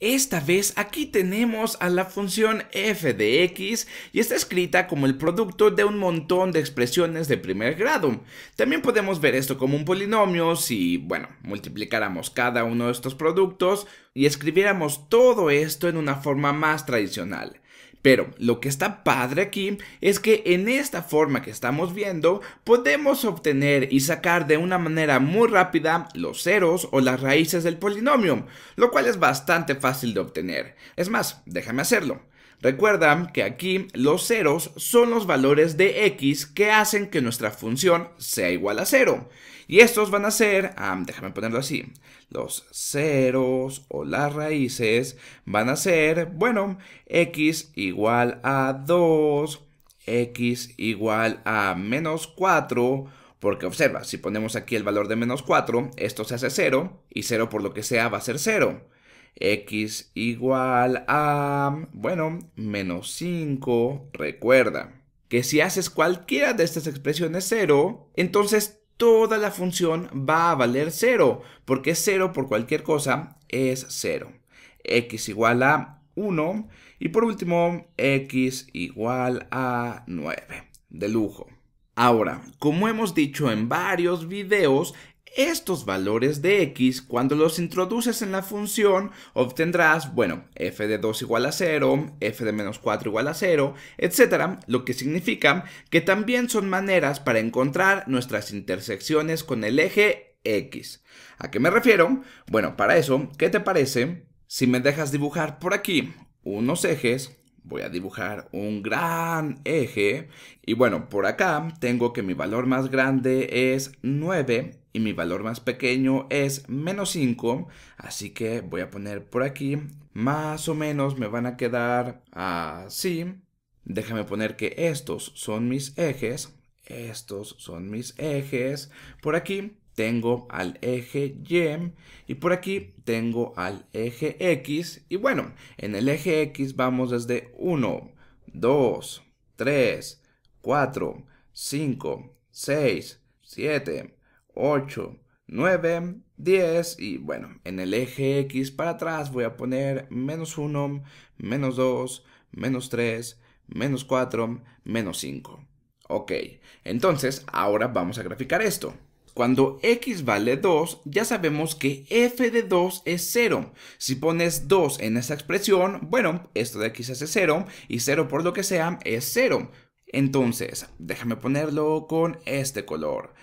Esta vez aquí tenemos a la función f de x y está escrita como el producto de un montón de expresiones de primer grado. También podemos ver esto como un polinomio si, bueno, multiplicáramos cada uno de estos productos y escribiéramos todo esto en una forma más tradicional. Pero lo que está padre aquí es que en esta forma que estamos viendo podemos obtener y sacar de una manera muy rápida los ceros o las raíces del polinomio, lo cual es bastante fácil de obtener. Es más, déjame hacerlo. Recuerda que aquí los ceros son los valores de x que hacen que nuestra función sea igual a cero. Y estos van a ser, déjame ponerlo así, los ceros o las raíces van a ser, bueno, x igual a 2, x igual a menos 4, porque observa, si ponemos aquí el valor de menos 4, esto se hace 0, y 0 por lo que sea va a ser 0 x igual a, bueno, menos 5, recuerda que si haces cualquiera de estas expresiones 0, entonces toda la función va a valer 0, porque 0 por cualquier cosa es 0. x igual a 1 y por último x igual a 9. De lujo. Ahora, como hemos dicho en varios videos, estos valores de x, cuando los introduces en la función, obtendrás, bueno, f de 2 igual a 0, f de menos 4 igual a 0, etc. Lo que significa que también son maneras para encontrar nuestras intersecciones con el eje x. ¿A qué me refiero? Bueno, para eso, ¿qué te parece si me dejas dibujar por aquí unos ejes voy a dibujar un gran eje y bueno, por acá tengo que mi valor más grande es 9 y mi valor más pequeño es menos 5, así que voy a poner por aquí, más o menos me van a quedar así. Déjame poner que estos son mis ejes, estos son mis ejes, por aquí tengo al eje Y y por aquí tengo al eje X. Y bueno, en el eje X vamos desde 1, 2, 3, 4, 5, 6, 7, 8, 9, 10 y bueno, en el eje X para atrás voy a poner menos 1, menos 2, menos 3, menos 4, menos 5. Ok, entonces ahora vamos a graficar esto. Cuando x vale 2, ya sabemos que f de 2 es 0. Si pones 2 en esa expresión, bueno, esto de x es 0 y 0 por lo que sea es 0. Entonces, déjame ponerlo con este color.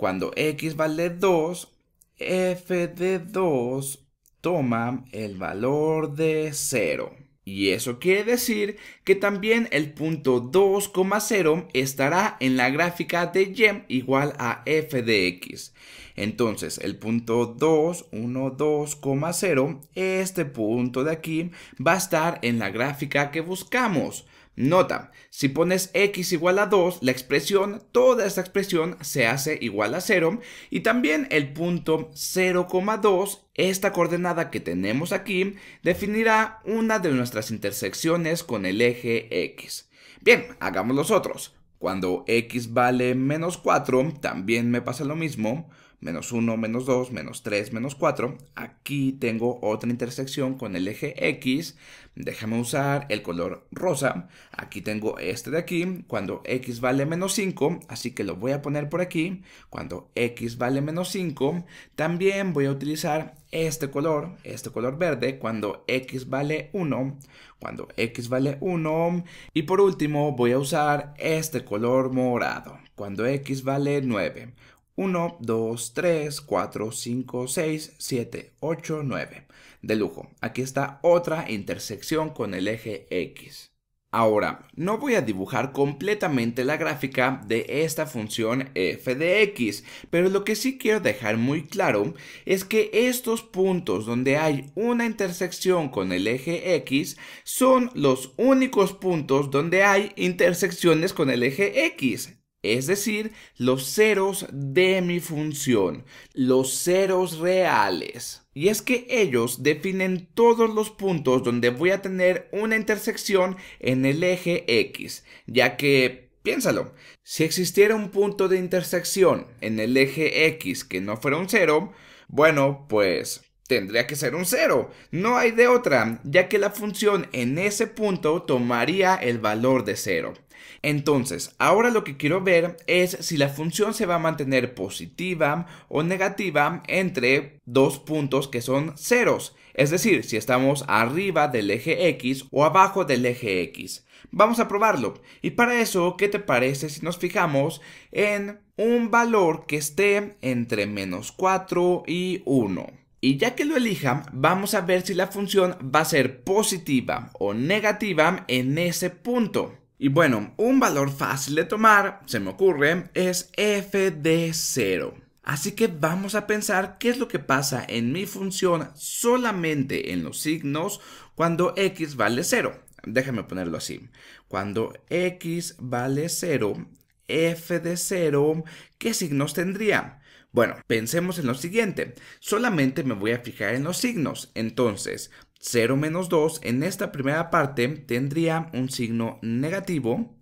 Cuando x vale 2, f de 2 toma el valor de 0. Y eso quiere decir que también el punto 2,0 estará en la gráfica de y igual a f de x. Entonces el punto 2, 1, 2,0, este punto de aquí va a estar en la gráfica que buscamos. Nota, si pones x igual a 2, la expresión, toda esta expresión se hace igual a 0 y también el punto 0,2, esta coordenada que tenemos aquí, definirá una de nuestras intersecciones con el eje x. Bien, hagamos los otros. Cuando x vale menos 4, también me pasa lo mismo menos 1, menos 2, menos 3, menos 4. Aquí tengo otra intersección con el eje X. Déjame usar el color rosa. Aquí tengo este de aquí, cuando X vale menos 5, así que lo voy a poner por aquí. Cuando X vale menos 5, también voy a utilizar este color, este color verde, cuando X vale 1, cuando X vale 1. Y por último voy a usar este color morado, cuando X vale 9. 1, 2, 3, 4, 5, 6, 7, 8, 9. De lujo. Aquí está otra intersección con el eje X. Ahora, no voy a dibujar completamente la gráfica de esta función f de x, pero lo que sí quiero dejar muy claro es que estos puntos donde hay una intersección con el eje x son los únicos puntos donde hay intersecciones con el eje x es decir, los ceros de mi función, los ceros reales. Y es que ellos definen todos los puntos donde voy a tener una intersección en el eje X, ya que, piénsalo, si existiera un punto de intersección en el eje X que no fuera un cero, bueno, pues tendría que ser un 0. No hay de otra, ya que la función en ese punto tomaría el valor de 0. Entonces, ahora lo que quiero ver es si la función se va a mantener positiva o negativa entre dos puntos que son ceros. Es decir, si estamos arriba del eje X o abajo del eje X. Vamos a probarlo. Y para eso, ¿qué te parece si nos fijamos en un valor que esté entre menos 4 y 1? Y ya que lo elija, vamos a ver si la función va a ser positiva o negativa en ese punto. Y bueno, un valor fácil de tomar, se me ocurre, es f de 0. Así que vamos a pensar qué es lo que pasa en mi función solamente en los signos cuando x vale 0. Déjame ponerlo así. Cuando x vale 0, f de 0, ¿qué signos tendría? Bueno, pensemos en lo siguiente. Solamente me voy a fijar en los signos. Entonces, 0 menos 2 en esta primera parte tendría un signo negativo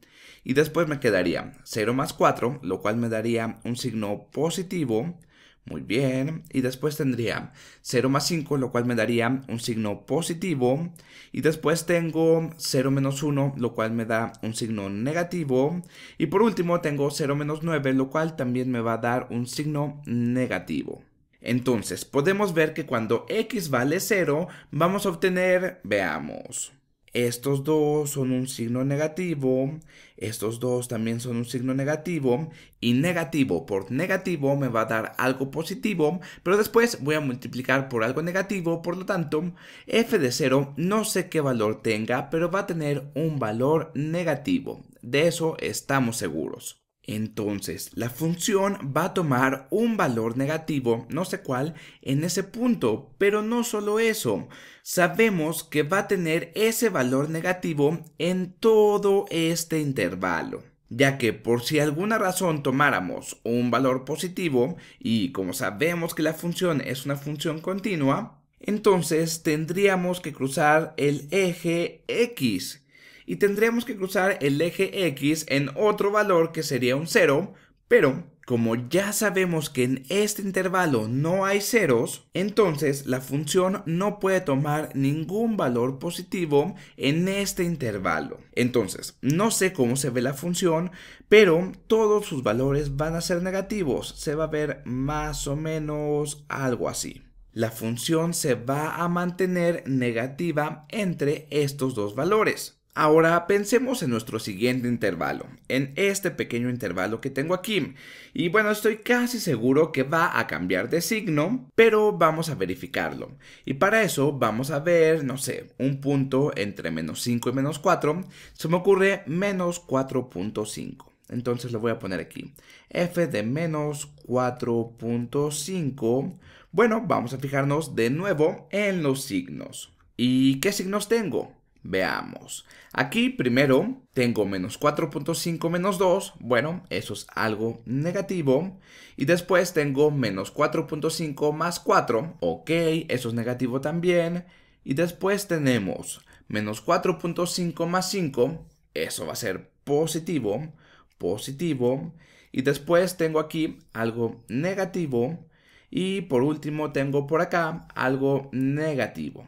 y después me quedaría 0 más 4, lo cual me daría un signo positivo. Muy bien. Y después tendría 0 más 5, lo cual me daría un signo positivo. Y después tengo 0 menos 1, lo cual me da un signo negativo. Y por último tengo 0 menos 9, lo cual también me va a dar un signo negativo. Entonces, podemos ver que cuando x vale 0, vamos a obtener, veamos, estos dos son un signo negativo, estos dos también son un signo negativo, y negativo por negativo me va a dar algo positivo, pero después voy a multiplicar por algo negativo, por lo tanto, f de 0 no sé qué valor tenga, pero va a tener un valor negativo. De eso estamos seguros. Entonces, la función va a tomar un valor negativo, no sé cuál, en ese punto, pero no solo eso. Sabemos que va a tener ese valor negativo en todo este intervalo ya que por si alguna razón tomáramos un valor positivo y como sabemos que la función es una función continua, entonces tendríamos que cruzar el eje X y tendríamos que cruzar el eje X en otro valor que sería un 0, pero como ya sabemos que en este intervalo no hay ceros, entonces la función no puede tomar ningún valor positivo en este intervalo. Entonces, no sé cómo se ve la función, pero todos sus valores van a ser negativos. Se va a ver más o menos algo así. La función se va a mantener negativa entre estos dos valores. Ahora pensemos en nuestro siguiente intervalo, en este pequeño intervalo que tengo aquí. Y bueno, estoy casi seguro que va a cambiar de signo, pero vamos a verificarlo. Y para eso vamos a ver, no sé, un punto entre menos 5 y menos 4. Se me ocurre menos 4.5. Entonces lo voy a poner aquí. f de menos 4.5. Bueno, vamos a fijarnos de nuevo en los signos. ¿Y qué signos tengo? Veamos. Aquí primero tengo menos 4.5 menos 2. Bueno, eso es algo negativo. Y después tengo menos 4.5 más 4. Ok, eso es negativo también. Y después tenemos menos 4.5 más 5. Eso va a ser positivo. Positivo. Y después tengo aquí algo negativo. Y por último tengo por acá algo negativo.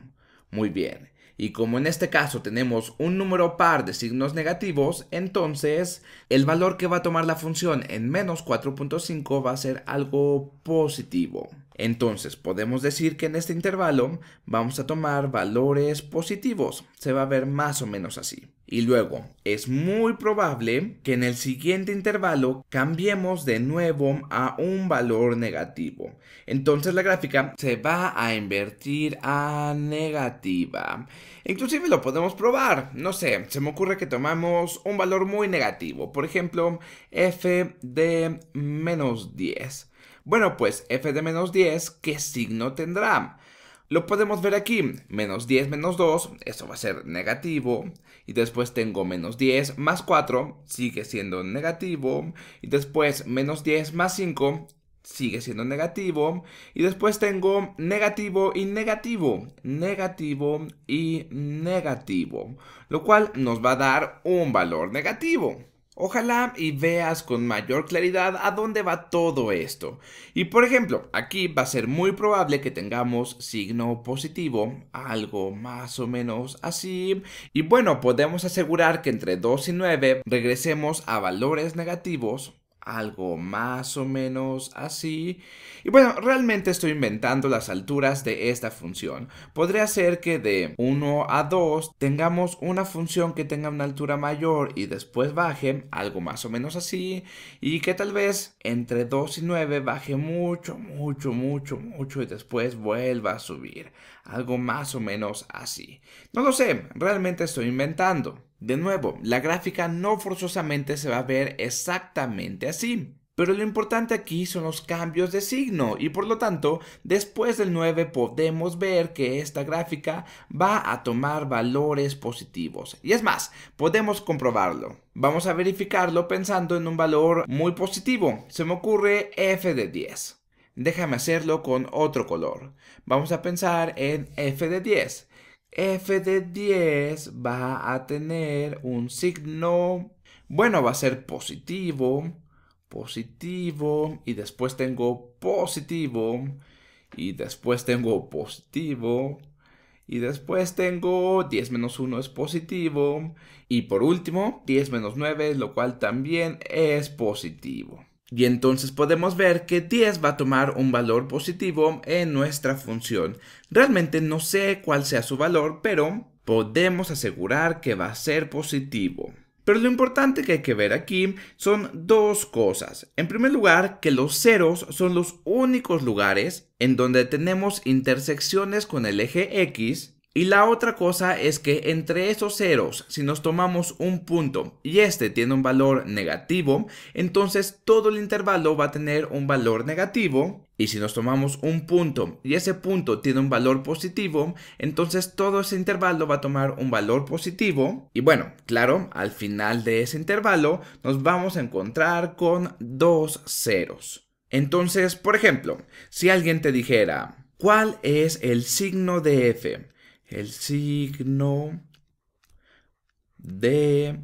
Muy bien. Y como en este caso tenemos un número par de signos negativos, entonces el valor que va a tomar la función en menos 4.5 va a ser algo positivo. Entonces podemos decir que en este intervalo vamos a tomar valores positivos. Se va a ver más o menos así. Y luego, es muy probable que en el siguiente intervalo cambiemos de nuevo a un valor negativo. Entonces la gráfica se va a invertir a negativa. Inclusive lo podemos probar. No sé, se me ocurre que tomamos un valor muy negativo. Por ejemplo, f de menos 10. Bueno, pues f de menos 10, ¿qué signo tendrá? Lo podemos ver aquí, menos 10 menos 2, eso va a ser negativo. Y después tengo menos 10 más 4, sigue siendo negativo. Y después menos 10 más 5, sigue siendo negativo. Y después tengo negativo y negativo, negativo y negativo. Lo cual nos va a dar un valor negativo. Ojalá y veas con mayor claridad a dónde va todo esto. Y por ejemplo, aquí va a ser muy probable que tengamos signo positivo, algo más o menos así. Y bueno, podemos asegurar que entre 2 y 9 regresemos a valores negativos algo más o menos así. Y bueno, realmente estoy inventando las alturas de esta función. Podría ser que de 1 a 2 tengamos una función que tenga una altura mayor y después baje, algo más o menos así. Y que tal vez entre 2 y 9 baje mucho, mucho, mucho, mucho y después vuelva a subir. Algo más o menos así. No lo sé, realmente estoy inventando. De nuevo, la gráfica no forzosamente se va a ver exactamente así. Pero lo importante aquí son los cambios de signo y por lo tanto después del 9 podemos ver que esta gráfica va a tomar valores positivos. Y es más, podemos comprobarlo. Vamos a verificarlo pensando en un valor muy positivo. Se me ocurre f de 10. Déjame hacerlo con otro color. Vamos a pensar en f de 10 f de 10 va a tener un signo, bueno, va a ser positivo, positivo, y después tengo positivo, y después tengo positivo, y después tengo 10 menos 1 es positivo, y por último 10 menos 9, lo cual también es positivo. Y entonces podemos ver que 10 va a tomar un valor positivo en nuestra función. Realmente no sé cuál sea su valor, pero podemos asegurar que va a ser positivo. Pero lo importante que hay que ver aquí son dos cosas. En primer lugar, que los ceros son los únicos lugares en donde tenemos intersecciones con el eje X y la otra cosa es que entre esos ceros, si nos tomamos un punto y este tiene un valor negativo, entonces todo el intervalo va a tener un valor negativo. Y si nos tomamos un punto y ese punto tiene un valor positivo, entonces todo ese intervalo va a tomar un valor positivo. Y bueno, claro, al final de ese intervalo nos vamos a encontrar con dos ceros. Entonces, por ejemplo, si alguien te dijera, ¿cuál es el signo de f? El signo de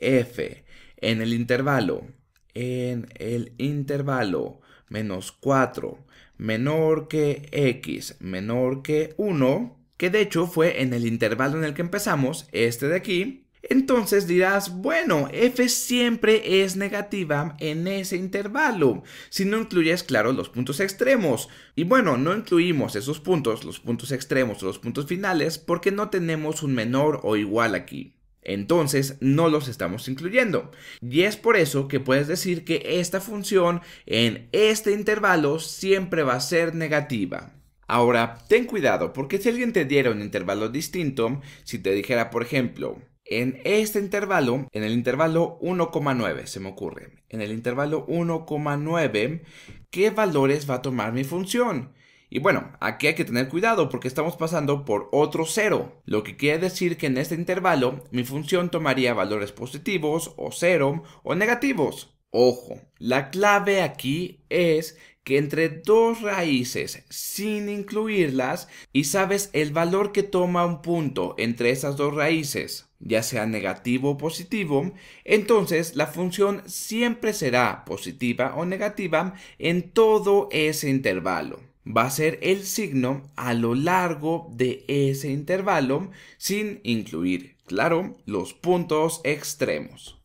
f en el intervalo, en el intervalo menos 4 menor que x menor que 1, que de hecho fue en el intervalo en el que empezamos, este de aquí, entonces dirás, bueno, f siempre es negativa en ese intervalo, si no incluyes, claro, los puntos extremos. Y bueno, no incluimos esos puntos, los puntos extremos o los puntos finales, porque no tenemos un menor o igual aquí. Entonces no los estamos incluyendo. Y es por eso que puedes decir que esta función en este intervalo siempre va a ser negativa. Ahora, ten cuidado, porque si alguien te diera un intervalo distinto, si te dijera, por ejemplo, en este intervalo, en el intervalo 1,9 se me ocurre, en el intervalo 1,9, ¿qué valores va a tomar mi función? Y bueno, aquí hay que tener cuidado porque estamos pasando por otro cero, lo que quiere decir que en este intervalo mi función tomaría valores positivos o cero o negativos. Ojo, la clave aquí es que entre dos raíces sin incluirlas y sabes el valor que toma un punto entre esas dos raíces, ya sea negativo o positivo, entonces la función siempre será positiva o negativa en todo ese intervalo. Va a ser el signo a lo largo de ese intervalo sin incluir, claro, los puntos extremos.